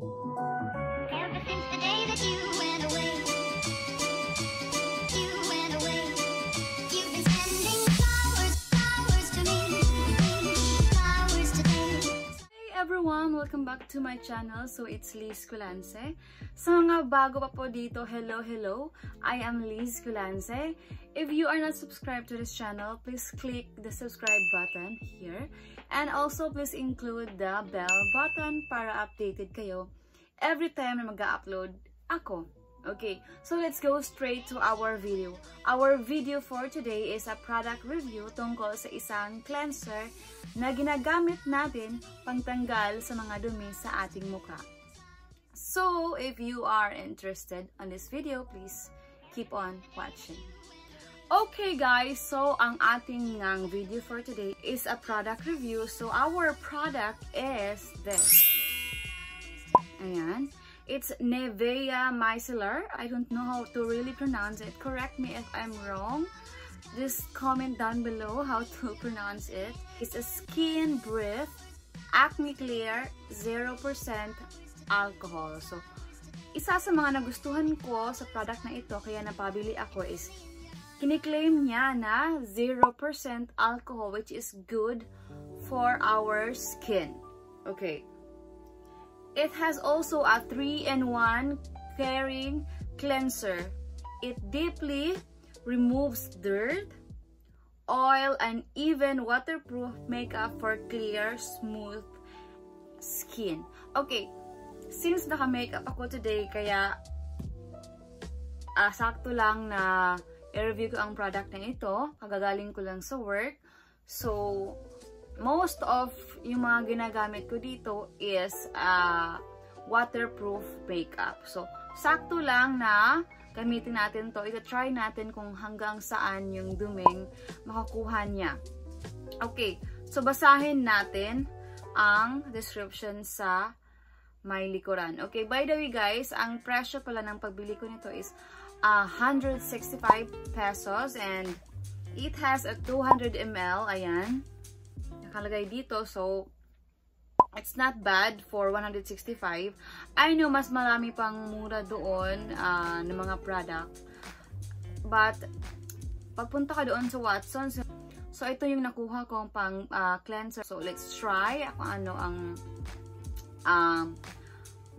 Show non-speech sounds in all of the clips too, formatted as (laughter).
Thank you. Welcome back to my channel. So, it's Liz Culance. Sa mga bago pa po dito, hello, hello! I am Liz Culance. If you are not subscribed to this channel, please click the subscribe button here. And also, please include the bell button para updated kayo every time na mag-upload ako. Okay, so let's go straight to our video. Our video for today is a product review tungkol sa isang cleanser na ginagamit natin pangtanggal sa mga dumi sa ating mukha. So, if you are interested on this video, please keep on watching. Okay guys, so ang ating ngang video for today is a product review. So, our product is this. Ayan. It's Nevea micellar. I don't know how to really pronounce it. Correct me if I'm wrong. Just comment down below how (laughs) to pronounce it. It's a skin breath, acne clear, 0% alcohol. So, isa sa mga nagustuhan ko sa product na ito, kaya napabili ako is, kiniklaim niya na 0% alcohol, which is good for our skin. Okay. It has also a 3-in-1 caring cleanser. It deeply removes dirt, oil, and even waterproof makeup for clear, smooth skin. Okay, since naka-makeup ako today, kaya uh, sakto lang na i-review ko ang product na ito. Kagagaling ko lang sa work. So, most of yung mga ginagamit ko dito is uh, waterproof makeup. So, sakto lang na gamitin natin to. Ita-try natin kung hanggang saan yung duming makakuha niya. Okay, so basahin natin ang description sa may likuran. Okay, by the way guys, ang presyo pala ng pagbili ko nito is uh, 165 pesos and it has a 200 ml. Ayan nakalagay dito. So, it's not bad for 165. I know mas marami pang mura doon uh, ng mga product. But, pagpunta ka doon sa Watsons, so ito yung nakuha kong pang uh, cleanser. So, let's try kung ano ang um,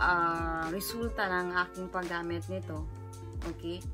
uh, resulta ng aking paggamit nito. Okay?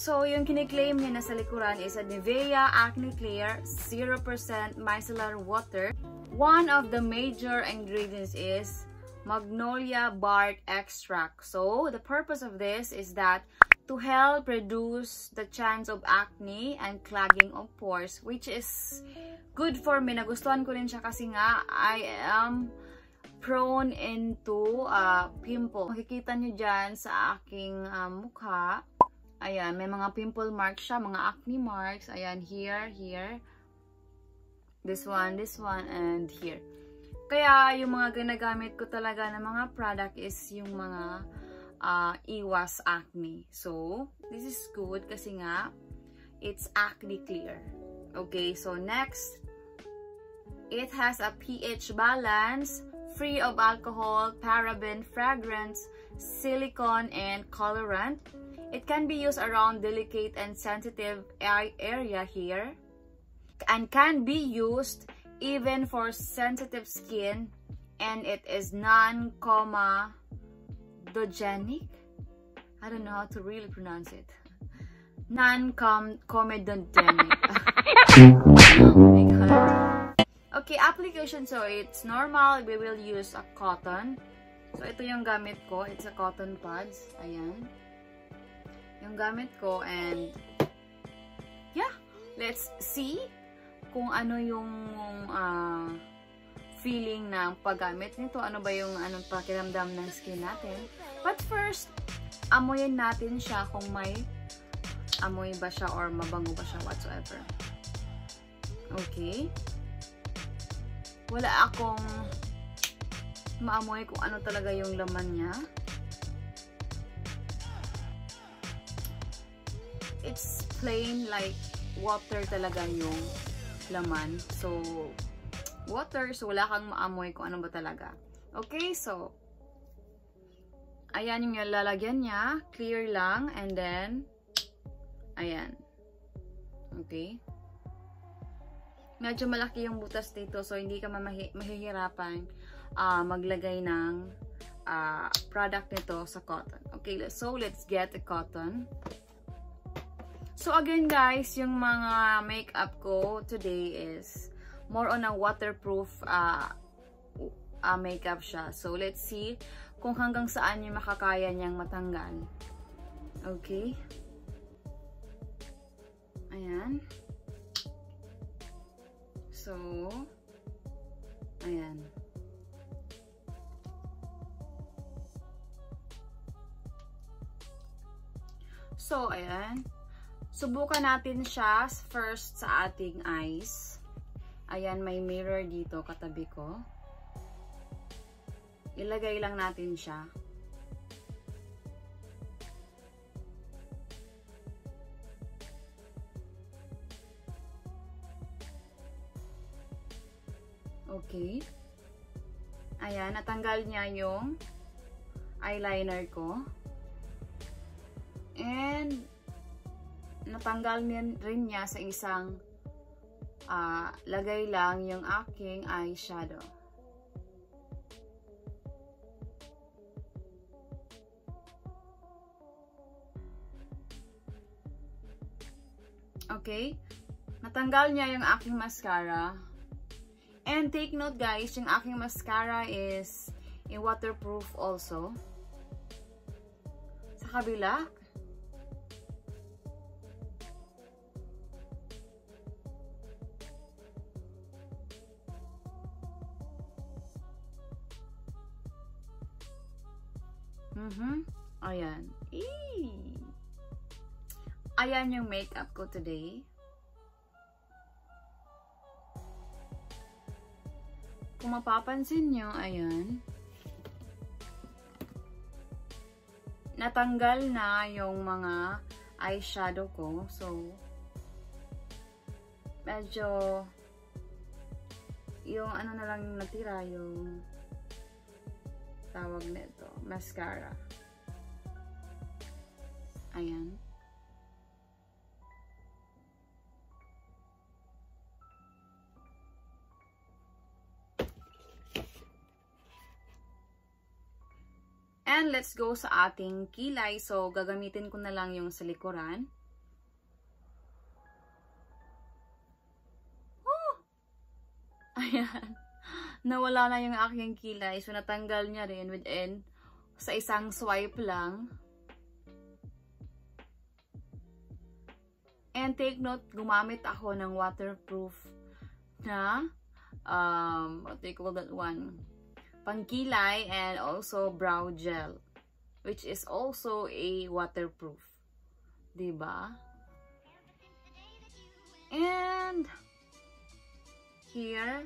So, yung kiniklaim niya na sa likuran is a Nivea Acne Clear 0% micellar water. One of the major ingredients is magnolia bark extract. So, the purpose of this is that to help reduce the chance of acne and clogging of pores, which is good for me. Nagustuhan ko rin siya kasi nga, I am prone into uh, pimple. Makikita nyo dyan sa aking uh, mukha Ayan, may mga pimple marks siya, mga acne marks. Ayan, here, here. This one, this one, and here. Kaya, yung mga ginagamit ko talaga ng mga product is yung mga uh, iwas acne. So, this is good kasi nga, it's acne clear. Okay, so next, it has a pH balance, free of alcohol, paraben, fragrance, silicone, and colorant. It can be used around delicate and sensitive area here and can be used even for sensitive skin and it is non-comedogenic. I don't know how to really pronounce it. Non-comedogenic. (laughs) okay, application. So, it's normal. We will use a cotton. So, ito yung gamit ko. It's a cotton pads. Ayan yung gamit ko and yeah, let's see kung ano yung uh, feeling ng paggamit nito. Ano ba yung anong pakiramdam ng skin natin. But first, amoyin natin siya kung may amoy ba siya or mabango ba siya whatsoever. Okay. Wala akong maamoy kung ano talaga yung laman niya. It's plain like water talaga yung laman. So, water. So, wala kang maamoy kung ano ba talaga. Okay, so, Ayan yung lalagyan niya. Clear lang. And then, ayan. Okay. Medyo malaki yung butas dito. So, hindi ka mamahi- mahihirapan ah, maglagay ng ah, product nito sa cotton. Okay, so let's get the cotton. So, again guys, yung mga makeup ko today is more on a waterproof ah, ah, makeup siya. So, let's see kung hanggang saan yung makakaya niyang matanggal. Okay. Ayan. So, ayan. So, ayan. Subukan natin siya first sa ating eyes. Ayan, may mirror dito katabi ko. Ilagay lang natin siya. Okay. Ayan, natanggal niya yung eyeliner ko. And, natanggal rin niya sa isang ah, lagay lang yung aking eyeshadow. Okay? Natanggal niya yung aking mascara. And take note guys, yung aking mascara is in waterproof also. Sa kabila. Mhm. Ayan. Eee. Ayan yung makeup ko today. Kung mapapansin nyo, ayan. Natanggal na yung mga eyeshadow ko. So, medyo yung ano na lang natira, yung tawag nito, mascara. Ayan. And let's go sa ating kilay. So, gagamitin ko na lang yung sa. Oh! (laughs) Ayan. Nawala na yung aking kilay. So, natanggal niya rin within sa isang swipe lang. And take note, gumamit ako ng waterproof na um, what do you call that one? pangkilay and also brow gel which is also a waterproof. 'Di ba? And here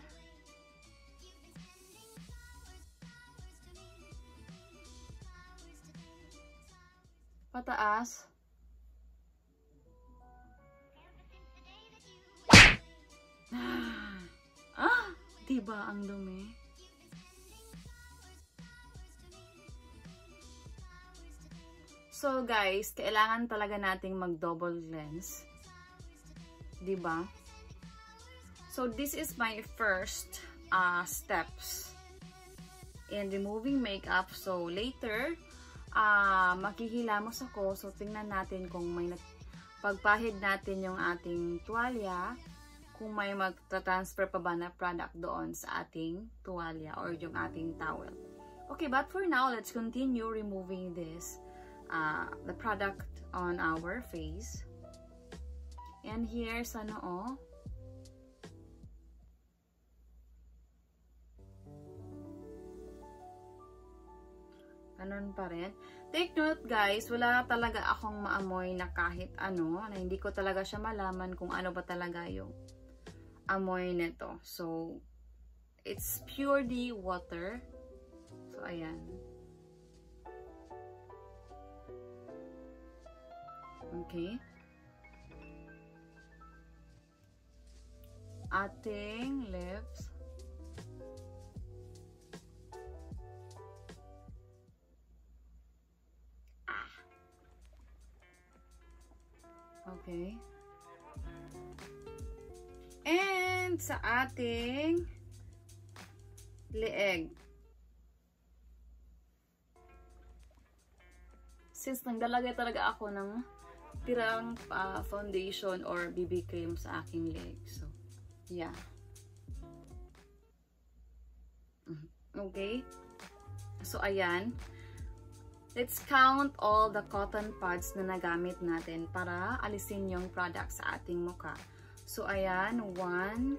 pataas (sighs) ah, 'di ba ang dumi? So guys, kailangan talaga nating mag-double lens. 'Di ba? So this is my first uh, steps in removing makeup. So later, uh, makikilamos ako. So tingnan natin kung may pagpahid natin yung ating tuwalya, kung may magta-transfer pa ba na product doon sa ating tuwalya or yung ating towel. Okay, but for now, let's continue removing this uh, the product on our face. And here sa noo. Ganun pa rin. Take note guys, wala talaga akong maamoy na kahit ano, na hindi ko talaga siya malaman kung ano ba talaga yung amoy nito. So, it's purely water. So, ayan. Okay. Ating lips. Okay. And sa ating leeg. Since naglalagay talaga ako ng tirang uh, foundation or BB cream sa aking leg. So, yeah. Mhm. Okay? So, ayan. Let's count all the cotton pads na nagamit natin para alisin yung product sa ating mukha. So, ayan. One,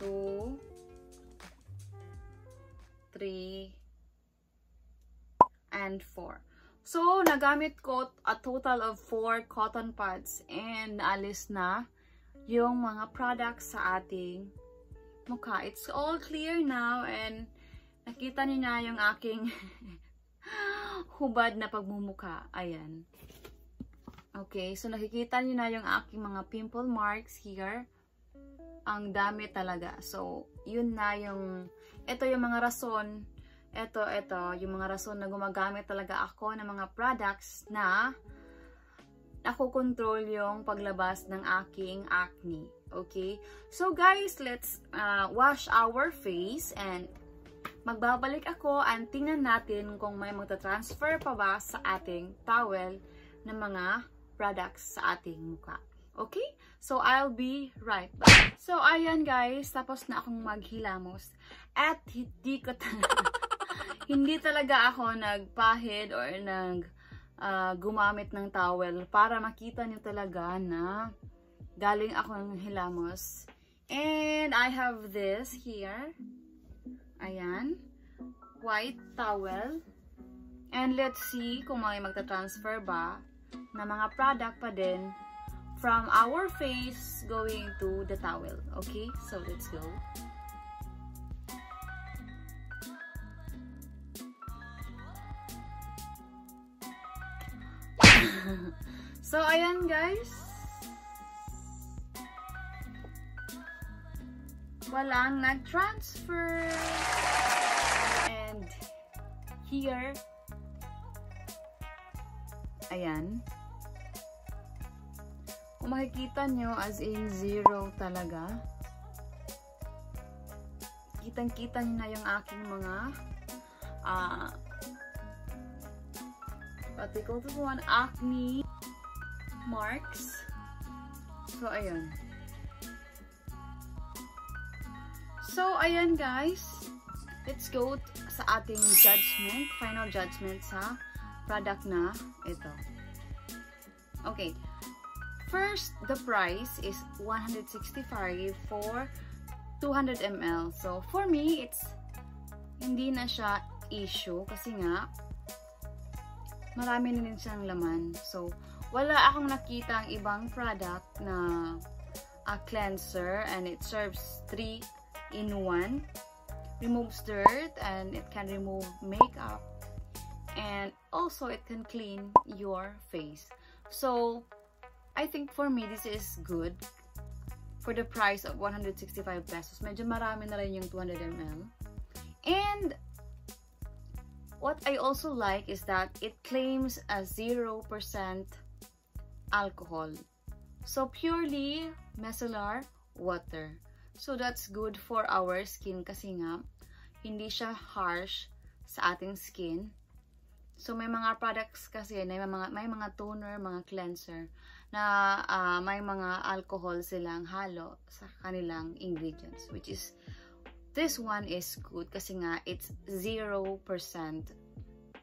two, three, and four. So, nagamit ko a total of four cotton pads and naalis na yung mga products sa ating mukha. It's all clear now and nakita niyo na yung aking (laughs) hubad na pagmumukha. Ayan. Okay, so nakikita niyo na yung aking mga pimple marks here. Ang dami talaga. So, yun na yung, ito yung mga rason, ito, ito, yung mga rason na gumagamit talaga ako ng mga products na nakokontrol yung paglabas ng aking acne. Okay? So guys, let's uh, wash our face and magbabalik ako and tingnan natin kung may magta-transfer pa ba sa ating towel ng mga products sa ating mukha. Okay? So, I'll be right back. So, ayan guys, tapos na akong maghilamos. At hindi ko (laughs) hindi talaga ako nagpahid or nag uh, gumamit ng towel para makita niyo talaga na galing ako ng hilamos. And I have this here. Ayan. White towel. And let's see kung may magta-transfer ba na mga product pa din from our face going to the towel. Okay? So, let's go. (laughs) so, ayan guys. Walang nag-transfer. And here, ayan. Kung makikita nyo, as in zero talaga. Kitang-kita nyo na yung aking mga uh, particle to one acne marks. So, ayan. So, ayan guys. Let's go sa ating judgment, final judgment sa product na ito. Okay. First, the price is 165 for 200 ml. So, for me, it's hindi na siya issue kasi nga marami na din siyang laman. So, wala akong nakita ang ibang product na a cleanser and it serves 3 in 1. Removes dirt and it can remove makeup. And also, it can clean your face. So, I think for me, this is good. For the price of 165 pesos. Medyo yung 200 ml. And, what I also like is that it claims a 0% alcohol. So, purely micellar water. So, that's good for our skin kasi nga, hindi siya harsh sa ating skin. So, may mga products kasi, may mga, may mga toner, mga cleanser, na uh, may mga alcohol silang halo sa kanilang ingredients. Which is, this one is good kasi nga, it's 0%.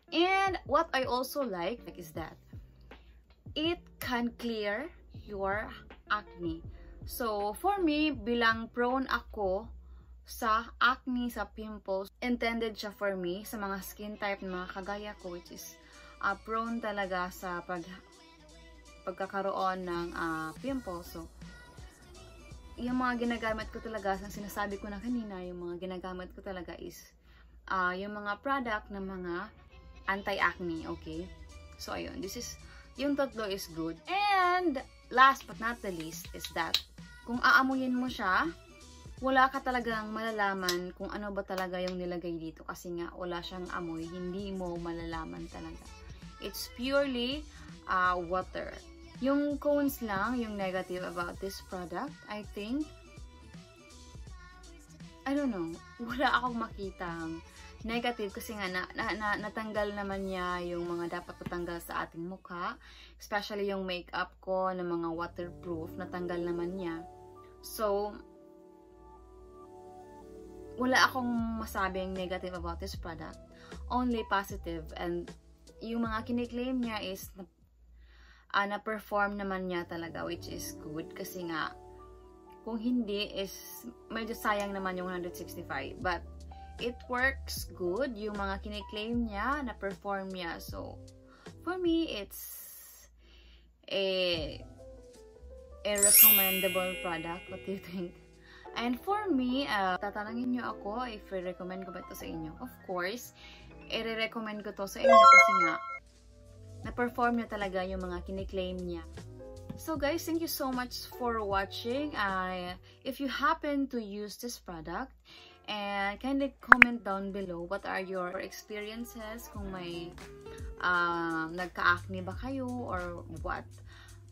And what I also like is that, it can clear your acne. So, for me, bilang prone ako sa acne, sa pimples, intended siya for me sa mga skin type na mga kagaya ko, which is uh, prone talaga sa pag pagkakaroon ng uh, pimples. So, yung mga ginagamit ko talaga, sa sinasabi ko na kanina, yung mga ginagamit ko talaga is uh, yung mga product ng mga anti-acne, okay? So, ayun. This is, yung tatlo is good. And, last but not the least is that, kung aamuyin mo siya, wala ka talagang malalaman kung ano ba talaga yung nilagay dito kasi nga wala siyang amoy, hindi mo malalaman talaga. It's purely uh, water. Yung cones lang, yung negative about this product, I think. I don't know. (laughs) Wala akong makitang negative kasi nga na, na, na, natanggal naman niya yung mga dapat matanggal sa ating mukha. Especially yung makeup ko na mga waterproof, natanggal naman niya. So, wala akong masabing negative about this product. Only positive. And yung mga kiniklaim niya is uh, na-perform naman niya talaga which is good kasi nga kung hindi is medyo sayang naman yung 165 but it works good yung mga kiniklaim niya na-perform niya so for me it's a a recommendable product. What do you think? And for me uh, tatanungin niyo ako if i-recommend ko ba ito sa inyo. Of course i-recommend ko to sa inyo kasi nga na-perform niya talaga yung mga kiniklaim niya. So guys, thank you so much for watching. Uh, if you happen to use this product, and kindly comment down below what are your experiences, kung may uh, nagka-acne ba kayo or what.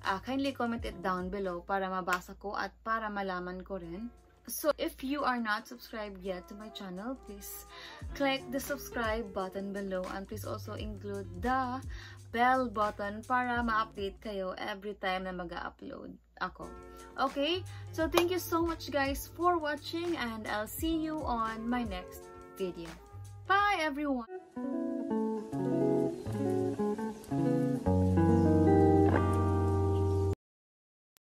Uh, kindly comment it down below para mabasa ko at para malaman ko rin. So if you are not subscribed yet to my channel, please click the subscribe button below and please also include the bell button para ma-update kayo every time na mag-upload ako. Okay? So, thank you so much guys for watching and I'll see you on my next video. Bye everyone!